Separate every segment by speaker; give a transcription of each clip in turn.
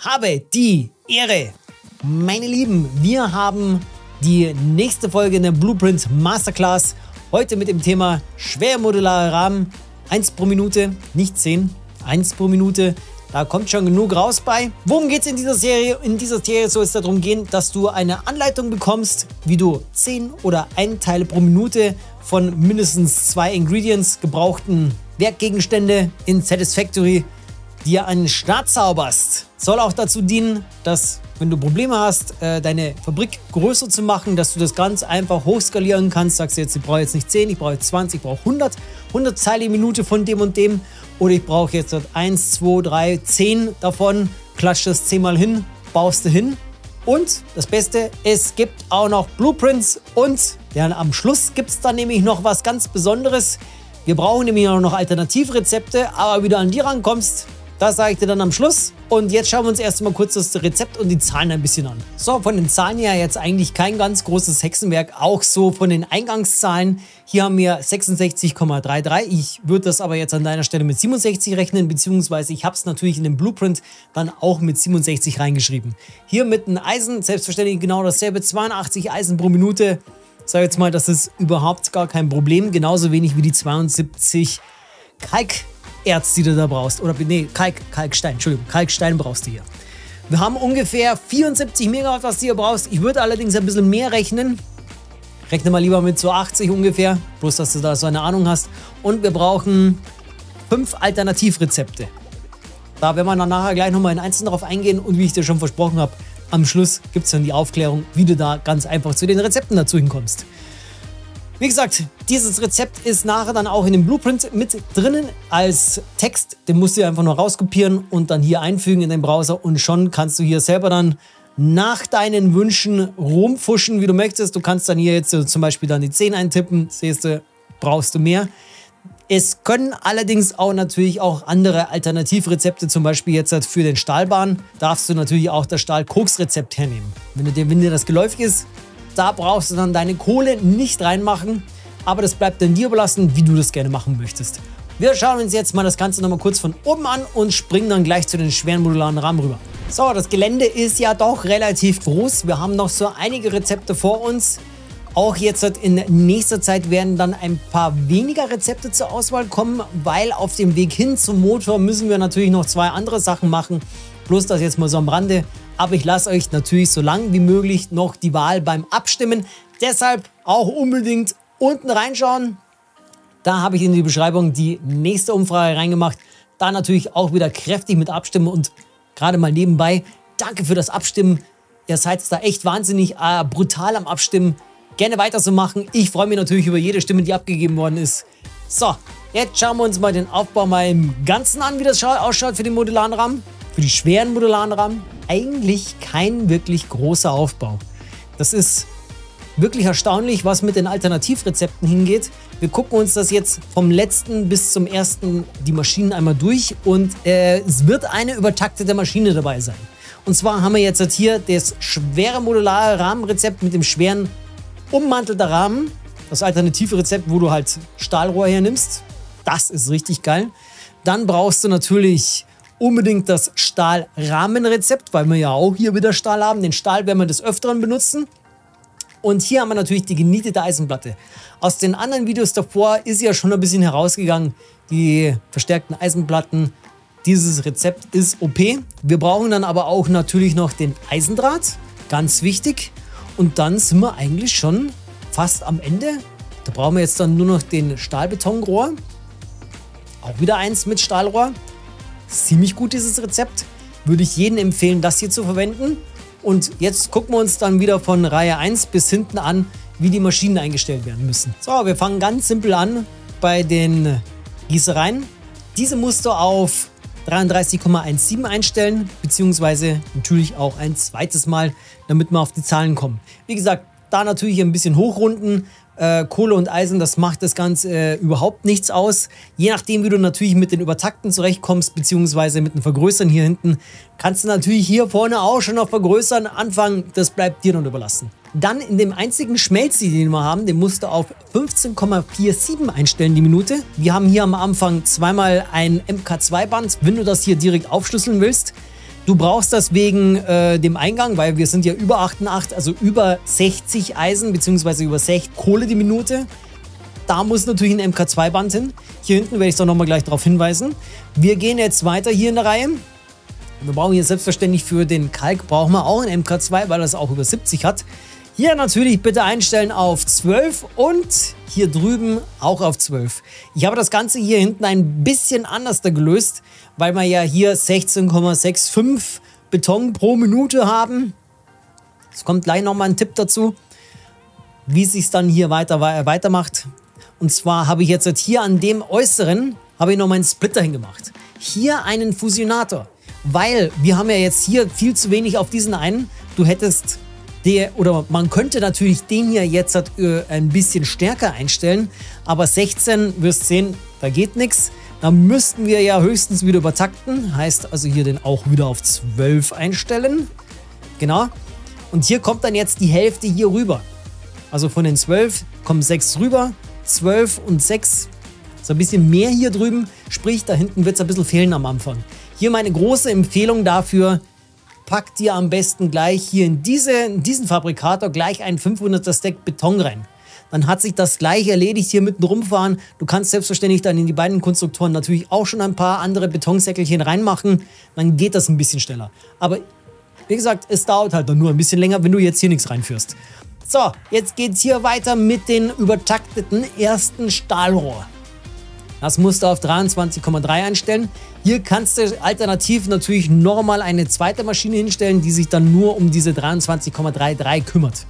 Speaker 1: habe die Ehre, meine Lieben, wir haben die nächste Folge in der Blueprint Masterclass. Heute mit dem Thema schwermodulare Rahmen. 1 pro Minute, nicht 10, 1 pro Minute. Da kommt schon genug raus bei. Worum geht es in dieser Serie? In dieser Serie soll es darum gehen, dass du eine Anleitung bekommst, wie du 10 oder 1 Teile pro Minute von mindestens zwei Ingredients gebrauchten Werkgegenstände in Satisfactory dir einen Start zauberst. Soll auch dazu dienen, dass, wenn du Probleme hast, äh, deine Fabrik größer zu machen, dass du das ganz einfach hochskalieren kannst. Sagst du jetzt, ich brauche jetzt nicht 10, ich brauche jetzt 20, ich brauche 100, 100 Zeile die Minute von dem und dem. Oder ich brauche jetzt 1, 2, 3, 10 davon. Klatsch das 10 mal hin, baust du hin. Und das Beste, es gibt auch noch Blueprints und ja, am Schluss gibt es dann nämlich noch was ganz Besonderes. Wir brauchen nämlich auch noch Alternativrezepte, aber wie du an die rankommst, das sage ich dir dann am Schluss. Und jetzt schauen wir uns erstmal kurz das Rezept und die Zahlen ein bisschen an. So, von den Zahlen her jetzt eigentlich kein ganz großes Hexenwerk. Auch so von den Eingangszahlen. Hier haben wir 66,33. Ich würde das aber jetzt an deiner Stelle mit 67 rechnen, beziehungsweise ich habe es natürlich in dem Blueprint dann auch mit 67 reingeschrieben. Hier mit einem Eisen, selbstverständlich genau dasselbe, 82 Eisen pro Minute. Sag jetzt mal, das ist überhaupt gar kein Problem. Genauso wenig wie die 72 Kalk Erz, die du da brauchst. Oder nee, Kalk, Kalkstein, Entschuldigung, Kalkstein brauchst du hier. Wir haben ungefähr 74 Megawatt, was du hier brauchst. Ich würde allerdings ein bisschen mehr rechnen. Rechne mal lieber mit so 80 ungefähr, bloß dass du da so eine Ahnung hast. Und wir brauchen fünf Alternativrezepte. Da werden wir dann nachher gleich nochmal in Einzelnen drauf eingehen und wie ich dir schon versprochen habe, am Schluss gibt es dann die Aufklärung, wie du da ganz einfach zu den Rezepten dazu hinkommst. Wie gesagt, dieses Rezept ist nachher dann auch in dem Blueprint mit drinnen als Text. Den musst du einfach nur rauskopieren und dann hier einfügen in den Browser und schon kannst du hier selber dann nach deinen Wünschen rumfuschen, wie du möchtest. Du kannst dann hier jetzt zum Beispiel dann die 10 eintippen, siehst du, brauchst du mehr. Es können allerdings auch natürlich auch andere Alternativrezepte, zum Beispiel jetzt für den Stahlbahn, darfst du natürlich auch das Stahlkoksrezept hernehmen. Wenn dir, wenn dir das geläufig ist, da brauchst du dann deine Kohle nicht reinmachen, aber das bleibt dann dir überlassen, wie du das gerne machen möchtest. Wir schauen uns jetzt mal das Ganze nochmal kurz von oben an und springen dann gleich zu den schweren modularen Rahmen rüber. So, das Gelände ist ja doch relativ groß. Wir haben noch so einige Rezepte vor uns. Auch jetzt in nächster Zeit werden dann ein paar weniger Rezepte zur Auswahl kommen, weil auf dem Weg hin zum Motor müssen wir natürlich noch zwei andere Sachen machen. Bloß das jetzt mal so am Rande aber ich lasse euch natürlich so lange wie möglich noch die Wahl beim Abstimmen. Deshalb auch unbedingt unten reinschauen. Da habe ich in die Beschreibung die nächste Umfrage reingemacht. Da natürlich auch wieder kräftig mit abstimmen und gerade mal nebenbei, danke für das Abstimmen. Ihr seid da echt wahnsinnig äh, brutal am Abstimmen. Gerne weiter so machen. Ich freue mich natürlich über jede Stimme, die abgegeben worden ist. So, jetzt schauen wir uns mal den Aufbau mal im Ganzen an, wie das ausschaut für den modularen Rahmen, für die schweren modularen Rahmen eigentlich kein wirklich großer Aufbau. Das ist wirklich erstaunlich, was mit den Alternativrezepten hingeht. Wir gucken uns das jetzt vom letzten bis zum ersten die Maschinen einmal durch und äh, es wird eine übertaktete Maschine dabei sein. Und zwar haben wir jetzt hier das schwere modulare Rahmenrezept mit dem schweren ummantelter Rahmen. Das alternative Rezept, wo du halt Stahlrohr hernimmst. Das ist richtig geil. Dann brauchst du natürlich unbedingt das Stahlrahmenrezept, weil wir ja auch hier wieder Stahl haben. Den Stahl werden wir des Öfteren benutzen. Und hier haben wir natürlich die genietete Eisenplatte. Aus den anderen Videos davor ist ja schon ein bisschen herausgegangen, die verstärkten Eisenplatten. Dieses Rezept ist OP. Wir brauchen dann aber auch natürlich noch den Eisendraht, ganz wichtig. Und dann sind wir eigentlich schon fast am Ende. Da brauchen wir jetzt dann nur noch den Stahlbetonrohr. Auch wieder eins mit Stahlrohr ziemlich gut, dieses Rezept. Würde ich jedem empfehlen, das hier zu verwenden. Und jetzt gucken wir uns dann wieder von Reihe 1 bis hinten an, wie die Maschinen eingestellt werden müssen. So, wir fangen ganz simpel an bei den Gießereien. Diese musst du auf 33,17 einstellen, beziehungsweise natürlich auch ein zweites Mal, damit wir auf die Zahlen kommen. Wie gesagt, da natürlich ein bisschen hochrunden, äh, Kohle und Eisen, das macht das Ganze äh, überhaupt nichts aus. Je nachdem, wie du natürlich mit den Übertakten zurechtkommst, beziehungsweise mit dem Vergrößern hier hinten, kannst du natürlich hier vorne auch schon noch vergrößern, anfangen, das bleibt dir dann überlassen. Dann in dem einzigen Schmelzi, den wir haben, den musst du auf 15,47 einstellen die Minute. Wir haben hier am Anfang zweimal ein MK2-Band, wenn du das hier direkt aufschlüsseln willst. Du brauchst das wegen äh, dem Eingang, weil wir sind ja über 88, also über 60 Eisen bzw. über 60 Kohle die Minute. Da muss natürlich ein MK2-Band hin. Hier hinten werde ich doch nochmal gleich darauf hinweisen. Wir gehen jetzt weiter hier in der Reihe. Wir brauchen hier selbstverständlich für den Kalk brauchen wir auch ein MK2, weil das auch über 70 hat. Hier natürlich bitte einstellen auf 12 und hier drüben auch auf 12. Ich habe das Ganze hier hinten ein bisschen anders gelöst, weil wir ja hier 16,65 Beton pro Minute haben. Es kommt gleich nochmal ein Tipp dazu, wie es sich dann hier weiter, weitermacht. Und zwar habe ich jetzt hier an dem äußeren, habe ich noch meinen Splitter hingemacht. Hier einen Fusionator, weil wir haben ja jetzt hier viel zu wenig auf diesen einen. Du hättest der, oder man könnte natürlich den hier jetzt äh, ein bisschen stärker einstellen, aber 16 wirst sehen, da geht nichts. Da müssten wir ja höchstens wieder übertakten, heißt also hier den auch wieder auf 12 einstellen. Genau. Und hier kommt dann jetzt die Hälfte hier rüber. Also von den 12 kommen 6 rüber, 12 und 6. So ein bisschen mehr hier drüben, sprich da hinten wird es ein bisschen fehlen am Anfang. Hier meine große Empfehlung dafür, pack dir am besten gleich hier in, diese, in diesen Fabrikator gleich ein 500er Stack Beton rein. Dann hat sich das gleich erledigt hier mitten rumfahren. Du kannst selbstverständlich dann in die beiden Konstruktoren natürlich auch schon ein paar andere Betonsäckelchen reinmachen. Dann geht das ein bisschen schneller. Aber wie gesagt, es dauert halt dann nur ein bisschen länger, wenn du jetzt hier nichts reinführst. So, jetzt geht es hier weiter mit den übertakteten ersten Stahlrohr. Das musst du auf 23,3 einstellen. Hier kannst du alternativ natürlich nochmal eine zweite Maschine hinstellen, die sich dann nur um diese 23,33 kümmert.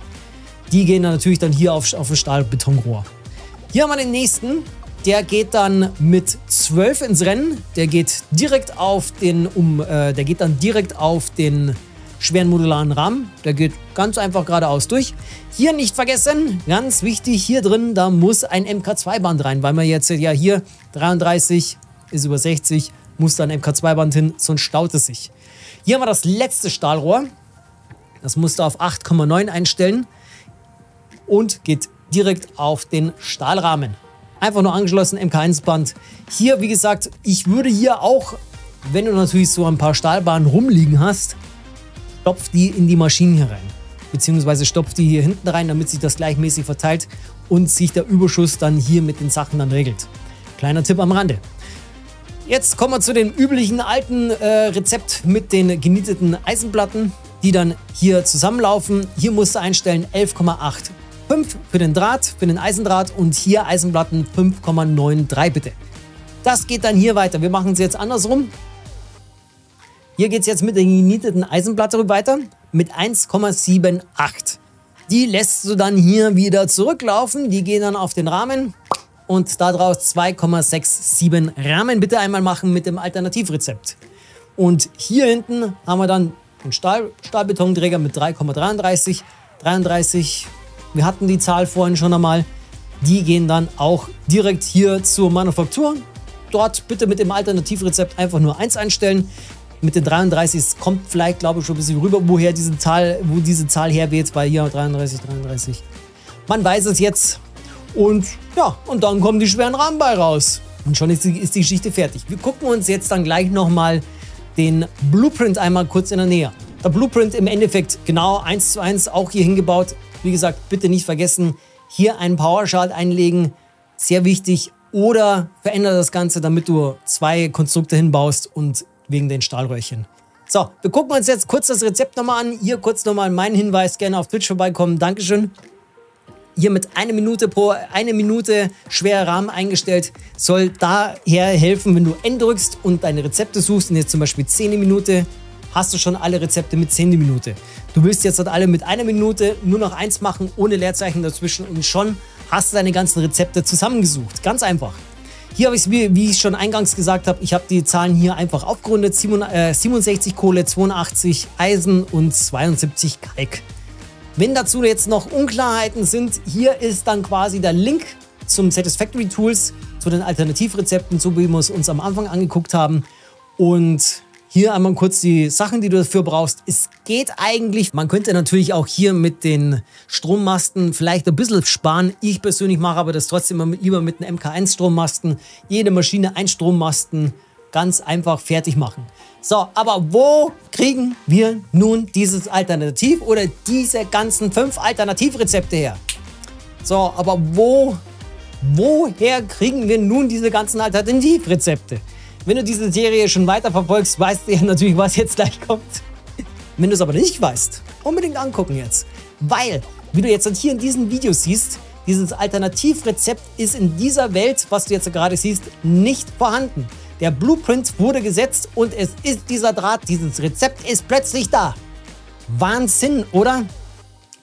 Speaker 1: Die gehen dann natürlich dann hier auf, auf ein Stahlbetonrohr. Hier haben wir den nächsten. Der geht dann mit 12 ins Rennen. Der geht direkt auf den, um, äh, der geht dann direkt auf den schweren modularen Rahmen. Der geht ganz einfach geradeaus durch. Hier nicht vergessen, ganz wichtig, hier drin, da muss ein MK2-Band rein, weil man jetzt ja hier 33 ist über 60, muss da ein MK2-Band hin, sonst staut es sich. Hier haben wir das letzte Stahlrohr. Das musst du auf 8,9 einstellen und geht direkt auf den Stahlrahmen. Einfach nur angeschlossen, MK1-Band. Hier, wie gesagt, ich würde hier auch, wenn du natürlich so ein paar Stahlbahnen rumliegen hast, stopf die in die Maschinen hier rein. Beziehungsweise stopf die hier hinten rein, damit sich das gleichmäßig verteilt und sich der Überschuss dann hier mit den Sachen dann regelt. Kleiner Tipp am Rande. Jetzt kommen wir zu dem üblichen alten äh, Rezept mit den genieteten Eisenplatten, die dann hier zusammenlaufen. Hier musst du einstellen 11,85 für den Draht, für den Eisendraht und hier Eisenplatten 5,93 bitte. Das geht dann hier weiter. Wir machen es jetzt andersrum. Hier geht es jetzt mit der genieteten Eisenplatte weiter mit 1,78. Die lässt du dann hier wieder zurücklaufen. Die gehen dann auf den Rahmen und daraus 2,67 Rahmen bitte einmal machen mit dem Alternativrezept. Und hier hinten haben wir dann einen Stahl, Stahlbetonträger mit 3,33. 33, wir hatten die Zahl vorhin schon einmal. Die gehen dann auch direkt hier zur Manufaktur. Dort bitte mit dem Alternativrezept einfach nur 1 einstellen mit den 33 kommt vielleicht, glaube ich, schon ein bisschen rüber, woher diese Zahl, wo diese Zahl herweht, weil hier 33, 33. Man weiß es jetzt. Und ja, und dann kommen die schweren Rahmen bei raus. Und schon ist die, ist die Geschichte fertig. Wir gucken uns jetzt dann gleich nochmal den Blueprint einmal kurz in der Nähe. Der Blueprint im Endeffekt genau eins zu eins auch hier hingebaut. Wie gesagt, bitte nicht vergessen, hier einen Powershard einlegen. Sehr wichtig. Oder verändere das Ganze, damit du zwei Konstrukte hinbaust und wegen den Stahlröhrchen. So, wir gucken uns jetzt kurz das Rezept nochmal an. Hier kurz nochmal mein Hinweis, gerne auf Twitch vorbeikommen. Dankeschön. Hier mit einer Minute pro eine Minute schwerer Rahmen eingestellt, soll daher helfen, wenn du N drückst und deine Rezepte suchst und jetzt zum Beispiel 10 Minute, hast du schon alle Rezepte mit 10 Minute. Du willst jetzt halt alle mit einer Minute nur noch eins machen, ohne Leerzeichen dazwischen und schon hast du deine ganzen Rezepte zusammengesucht. Ganz einfach. Hier habe ich es, wie ich schon eingangs gesagt habe, ich habe die Zahlen hier einfach aufgerundet. 67 äh, Kohle, 82 Eisen und 72 Kalk. Wenn dazu jetzt noch Unklarheiten sind, hier ist dann quasi der Link zum Satisfactory Tools, zu den Alternativrezepten, so wie wir es uns am Anfang angeguckt haben. Und hier einmal kurz die Sachen, die du dafür brauchst. Es geht eigentlich, man könnte natürlich auch hier mit den Strommasten vielleicht ein bisschen sparen. Ich persönlich mache aber das trotzdem lieber mit einem MK1 Strommasten. Jede Maschine ein Strommasten ganz einfach fertig machen. So, aber wo kriegen wir nun dieses Alternativ oder diese ganzen fünf Alternativrezepte her? So, aber wo, woher kriegen wir nun diese ganzen Alternativrezepte? Wenn du diese Serie schon weiter verfolgst, weißt du ja natürlich, was jetzt gleich kommt. Wenn du es aber nicht weißt, unbedingt angucken jetzt. Weil, wie du jetzt hier in diesem Video siehst, dieses Alternativrezept ist in dieser Welt, was du jetzt gerade siehst, nicht vorhanden. Der Blueprint wurde gesetzt und es ist dieser Draht, dieses Rezept ist plötzlich da. Wahnsinn, oder?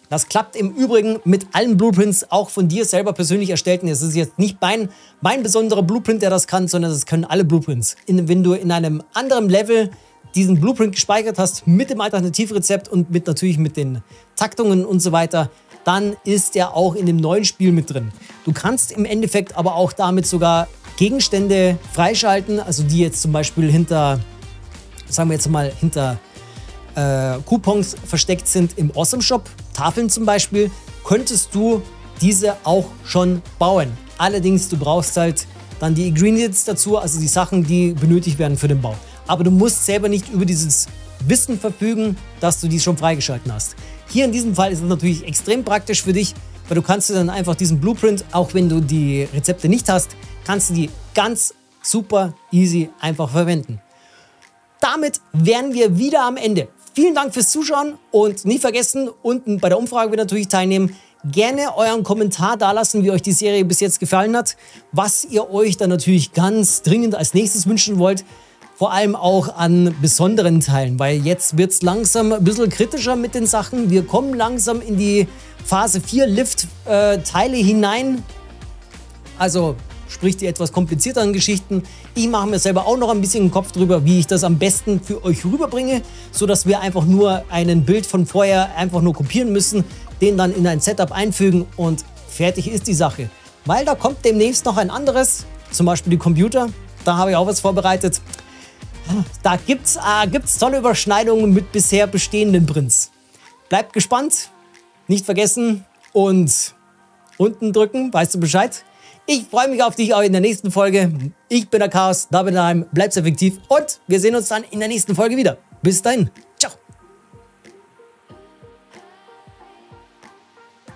Speaker 1: Das klappt im Übrigen mit allen Blueprints, auch von dir selber persönlich erstellten. Es ist jetzt nicht mein, mein besonderer Blueprint, der das kann, sondern das können alle Blueprints. In, wenn du in einem anderen Level diesen Blueprint gespeichert hast mit dem Alternativrezept und mit natürlich mit den Taktungen und so weiter, dann ist er auch in dem neuen Spiel mit drin. Du kannst im Endeffekt aber auch damit sogar Gegenstände freischalten, also die jetzt zum Beispiel hinter, sagen wir jetzt mal, hinter äh, Coupons versteckt sind im Awesome Shop, Tafeln zum Beispiel, könntest du diese auch schon bauen. Allerdings, du brauchst halt dann die Ingredients dazu, also die Sachen, die benötigt werden für den Bau. Aber du musst selber nicht über dieses Wissen verfügen, dass du die schon freigeschalten hast. Hier in diesem Fall ist es natürlich extrem praktisch für dich, weil du kannst dir dann einfach diesen Blueprint, auch wenn du die Rezepte nicht hast, kannst du die ganz super easy einfach verwenden. Damit wären wir wieder am Ende. Vielen Dank fürs Zuschauen und nicht vergessen, unten bei der Umfrage wieder natürlich teilnehmen. Gerne euren Kommentar dalassen, wie euch die Serie bis jetzt gefallen hat, was ihr euch dann natürlich ganz dringend als nächstes wünschen wollt. Vor allem auch an besonderen Teilen, weil jetzt wird es langsam ein bisschen kritischer mit den Sachen. Wir kommen langsam in die Phase 4 Lift-Teile äh, hinein. Also sprich die etwas komplizierteren Geschichten. Ich mache mir selber auch noch ein bisschen den Kopf drüber, wie ich das am besten für euch rüberbringe, sodass wir einfach nur ein Bild von vorher einfach nur kopieren müssen, den dann in ein Setup einfügen und fertig ist die Sache. Weil da kommt demnächst noch ein anderes, zum Beispiel die Computer. Da habe ich auch was vorbereitet. Da gibt es äh, gibt's tolle Überschneidungen mit bisher bestehenden Prints. Bleibt gespannt, nicht vergessen und unten drücken, weißt du Bescheid. Ich freue mich auf dich auch in der nächsten Folge. Ich bin der Chaos, David Daheim, bleib's effektiv und wir sehen uns dann in der nächsten Folge wieder. Bis dahin.